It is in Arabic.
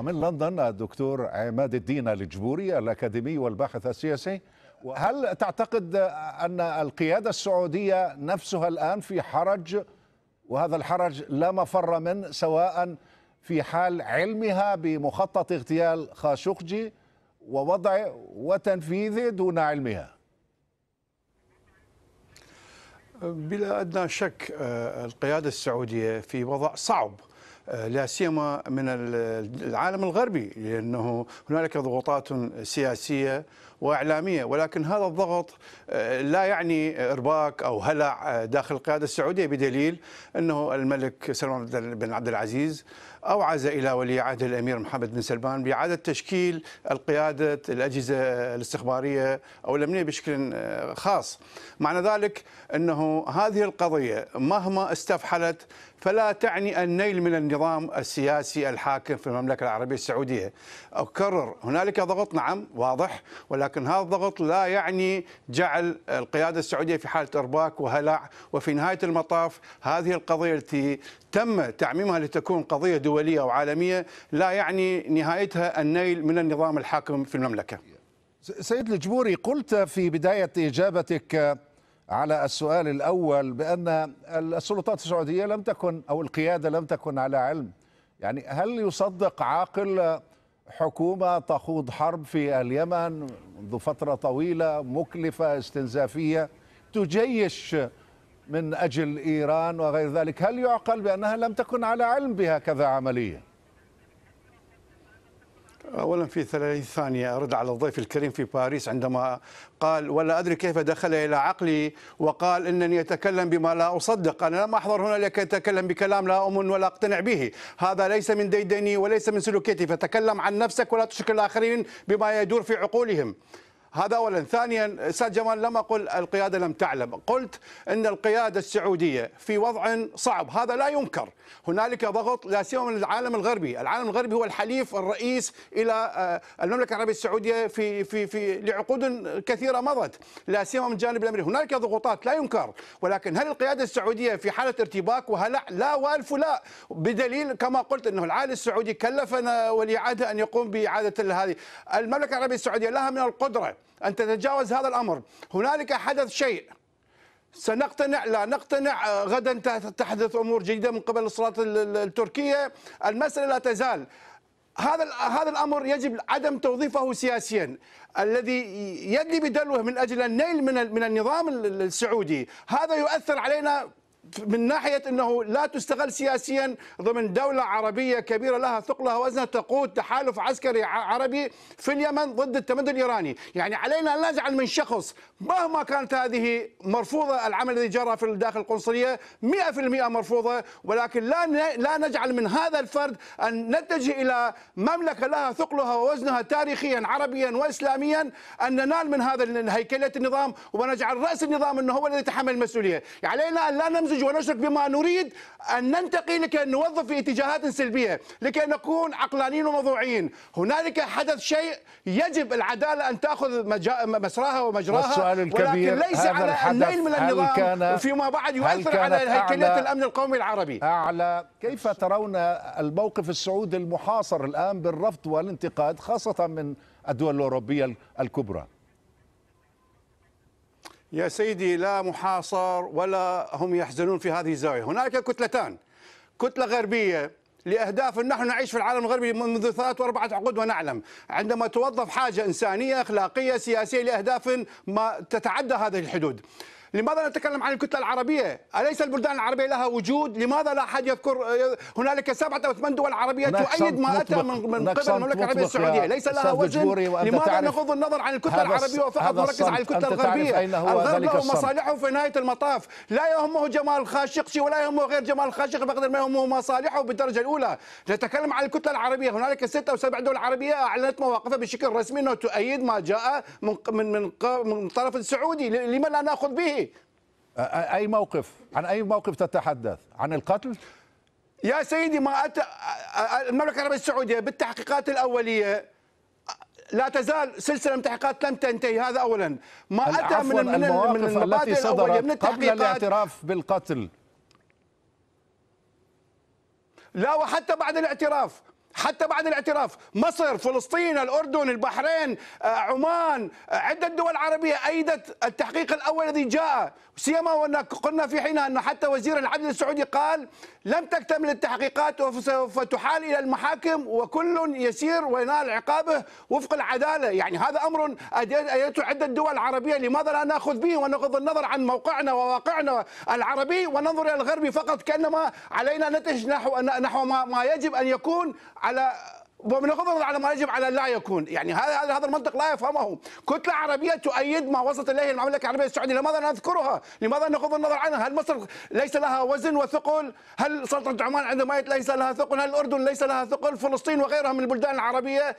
ومن لندن الدكتور عماد الدين الجبوري الأكاديمي والباحث السياسي. هل تعتقد أن القيادة السعودية نفسها الآن في حرج؟ وهذا الحرج لا مفر منه سواء في حال علمها بمخطط اغتيال خاشقجي ووضعه وتنفيذه دون علمها. بلا أدنى شك القيادة السعودية في وضع صعب. لا سيما من العالم الغربي لأنه هنالك ضغوطات سياسية وإعلامية. ولكن هذا الضغط لا يعني إرباك أو هلع داخل القيادة السعودية بدليل أنه الملك سلمان بن عبد العزيز أوعز إلى ولي عهد الأمير محمد بن سلمان بإعادة تشكيل القيادة الأجهزة الاستخبارية أو الأمنية بشكل خاص. معنى ذلك أنه هذه القضية مهما استفحلت فلا تعني النيل من النظام. السياسي الحاكم في المملكة العربية السعودية أكرر هنالك ضغط نعم واضح ولكن هذا الضغط لا يعني جعل القيادة السعودية في حالة إرباك وهلع وفي نهاية المطاف هذه القضية التي تم تعميمها لتكون قضية دولية وعالميه لا يعني نهايتها النيل من النظام الحاكم في المملكة. سيد الجبوري قلت في بداية إجابتك على السؤال الأول بأن السلطات السعودية لم تكن أو القيادة لم تكن على علم. يعني هل يصدق عاقل حكومة تخوض حرب في اليمن منذ فترة طويلة مكلفة استنزافية تجيش من أجل إيران وغير ذلك؟ هل يعقل بأنها لم تكن على علم بهكذا عملية؟ اولا في 30 ثانية أرد على الضيف الكريم في باريس عندما قال ولا أدري كيف دخل إلى عقلي وقال إنني أتكلم بما لا أصدق، أنا لم أحضر هنا لكي أتكلم بكلام لا أؤمن ولا أقتنع به، هذا ليس من ديدني وليس من سلوكيتي فتكلم عن نفسك ولا تشرك الآخرين بما يدور في عقولهم. هذا اولا، ثانيا أستاذ جمال لم أقل القيادة لم تعلم، قلت إن القيادة السعودية في وضع صعب، هذا لا ينكر، هنالك ضغط لا سيما من العالم الغربي، العالم الغربي هو الحليف الرئيس إلى المملكة العربية السعودية في في في لعقود كثيرة مضت، لا سيما من الجانب الأمريكي، هنالك ضغوطات لا ينكر، ولكن هل القيادة السعودية في حالة ارتباك وهلع؟ لا وألف لا، بدليل كما قلت إنه العالي السعودي كلفنا ولي عهده أن يقوم بإعادة هذه، المملكة العربية السعودية لها من القدرة أن تتجاوز هذا الأمر. هنالك حدث شيء. سنقتنع لا نقتنع غدا تحدث أمور جديدة من قبل السلطات التركية. المسألة لا تزال. هذا هذا الأمر يجب عدم توظيفه سياسيا. الذي يدلي بدلوه من أجل النيل من من النظام السعودي. هذا يؤثر علينا من ناحية أنه لا تستغل سياسيا ضمن دولة عربية كبيرة لها ثقلها وزنها تقود تحالف عسكري عربي في اليمن ضد التمدد الإيراني. يعني علينا أن نجعل من شخص مهما كانت هذه مرفوضة العمل الذي جرى في داخل القنصلية 100% مرفوضة ولكن لا لا نجعل من هذا الفرد أن نتجه إلى مملكة لها ثقلها ووزنها تاريخيا عربيا وإسلاميا أن ننال من هذا هيكلة النظام ونجعل رأس النظام أنه هو الذي يتحمل المسؤولية. يعني علينا أن لا نمزج ونشرك بما نريد أن ننتقي لكي نوظف في اتجاهات سلبية لكي نكون عقلانيين وموضوعيين. هنالك حدث شيء يجب العدالة أن تأخذ مسراها ومجراها الكبير ولكن ليس على النيل من النظام وفيما بعد يؤثر على هيكلة الأمن القومي العربي. أعلى كيف ترون الموقف السعودي المحاصر الآن بالرفض والانتقاد خاصة من الدول الأوروبية الكبرى؟ يا سيدي لا محاصر ولا هم يحزنون في هذه الزاوية. هناك كتلتان. كتلة غربية لأهداف نحن نعيش في العالم الغربي منذ ثلاث وأربعة عقود ونعلم. عندما توظف حاجة إنسانية أخلاقية سياسية لأهداف ما تتعدى هذه الحدود. لماذا نتكلم عن الكتلة العربية؟ أليس البلدان العربية لها وجود؟ لماذا لا أحد يذكر هنالك سبعة أو ثمان دول عربية تؤيد ما أتى من, من قبل المملكة العربية السعودية، ليس لها وزن؟ لماذا نغض النظر عن الكتلة العربية وفقط نركز على الكتلة الغربية؟ الغرب له مصالحه في نهاية المطاف، لا يهمه جمال خاشقجي ولا يهمه غير جمال خاشقجي بقدر ما يهمه مصالحه بالدرجة الأولى، نتكلم عن الكتلة العربية، هنالك ست أو سبع دول عربية أعلنت مواقفها بشكل رسمي أنه تؤيد ما جاء من من من, من الطرف السعودي، لما لا نأخذ به؟ أي موقف؟ عن أي موقف تتحدث؟ عن القتل؟ يا سيدي ما أتى المملكة العربية السعودية بالتحقيقات الأولية لا تزال سلسلة من التحقيقات لم تنتهي. هذا اولا. ما أتى من من من المبادئ الأولية من قبل الاعتراف بالقتل. لا وحتى بعد الاعتراف. حتى بعد الاعتراف مصر فلسطين الأردن البحرين آه، عمان آه، عدة دول عربية أيدت التحقيق الأول الذي جاء. سيما وأن قلنا في حينها أن حتى وزير العدل السعودي قال لم تكتمل التحقيقات وسوف تحال إلى المحاكم وكل يسير وينال عقابه وفق العدالة. يعني هذا أمر أيدته عدة دول عربية لماذا لا نأخذ به ونغض النظر عن موقعنا وواقعنا العربي وننظر إلى الغربي فقط؟ كأنما علينا نتج نحو نحو ما يجب أن يكون على وبنغض على ما يجب على لا يكون. يعني هذا هذا المنطق لا يفهمه. كتلة عربية تؤيد ما وصلت إليه المملكة العربية السعودية. لماذا نذكرها؟ لماذا نغض النظر عنها؟ هل مصر ليس لها وزن وثقل؟ هل سلطنة عمان عندما ليس لها ثقل؟ هل الأردن ليس لها ثقل؟ فلسطين وغيرها من البلدان العربية